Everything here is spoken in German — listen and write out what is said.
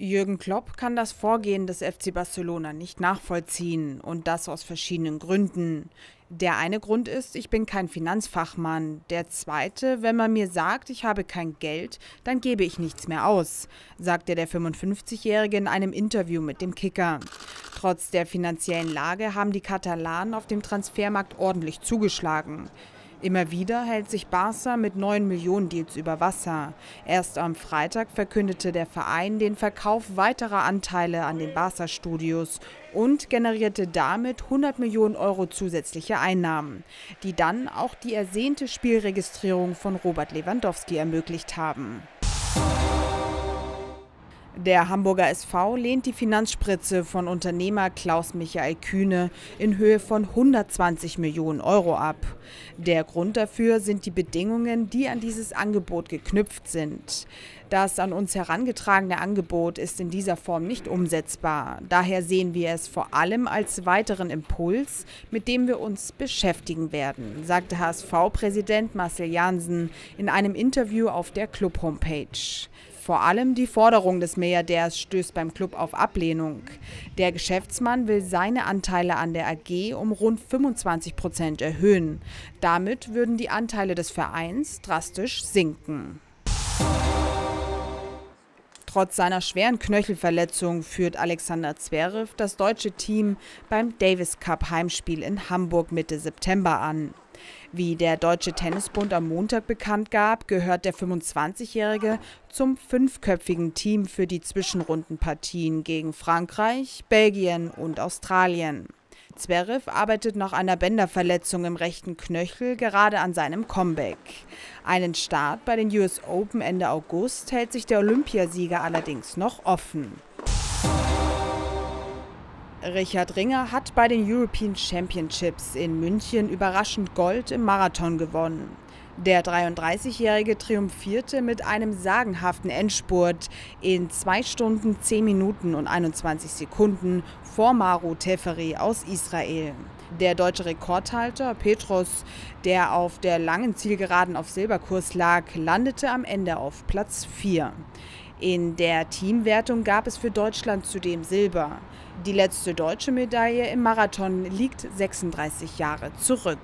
Jürgen Klopp kann das Vorgehen des FC Barcelona nicht nachvollziehen und das aus verschiedenen Gründen. Der eine Grund ist, ich bin kein Finanzfachmann. Der zweite, wenn man mir sagt, ich habe kein Geld, dann gebe ich nichts mehr aus, sagte der 55-Jährige in einem Interview mit dem Kicker. Trotz der finanziellen Lage haben die Katalanen auf dem Transfermarkt ordentlich zugeschlagen. Immer wieder hält sich Barca mit neuen Millionen-Deals über Wasser. Erst am Freitag verkündete der Verein den Verkauf weiterer Anteile an den Barca-Studios und generierte damit 100 Millionen Euro zusätzliche Einnahmen, die dann auch die ersehnte Spielregistrierung von Robert Lewandowski ermöglicht haben. Der Hamburger SV lehnt die Finanzspritze von Unternehmer Klaus-Michael Kühne in Höhe von 120 Millionen Euro ab. Der Grund dafür sind die Bedingungen, die an dieses Angebot geknüpft sind. Das an uns herangetragene Angebot ist in dieser Form nicht umsetzbar. Daher sehen wir es vor allem als weiteren Impuls, mit dem wir uns beschäftigen werden, sagte HSV-Präsident Marcel Jansen in einem Interview auf der Club-Homepage. Vor allem die Forderung des Milliardärs stößt beim Club auf Ablehnung. Der Geschäftsmann will seine Anteile an der AG um rund 25 Prozent erhöhen. Damit würden die Anteile des Vereins drastisch sinken. Trotz seiner schweren Knöchelverletzung führt Alexander Zverev das deutsche Team beim Davis Cup Heimspiel in Hamburg Mitte September an. Wie der Deutsche Tennisbund am Montag bekannt gab, gehört der 25-Jährige zum fünfköpfigen Team für die Zwischenrundenpartien gegen Frankreich, Belgien und Australien. Zverev arbeitet nach einer Bänderverletzung im rechten Knöchel gerade an seinem Comeback. Einen Start bei den US Open Ende August hält sich der Olympiasieger allerdings noch offen. Richard Ringer hat bei den European Championships in München überraschend Gold im Marathon gewonnen. Der 33-Jährige triumphierte mit einem sagenhaften Endspurt in 2 Stunden 10 Minuten und 21 Sekunden vor Maru Teferi aus Israel. Der deutsche Rekordhalter Petros, der auf der langen Zielgeraden auf Silberkurs lag, landete am Ende auf Platz 4. In der Teamwertung gab es für Deutschland zudem Silber. Die letzte deutsche Medaille im Marathon liegt 36 Jahre zurück.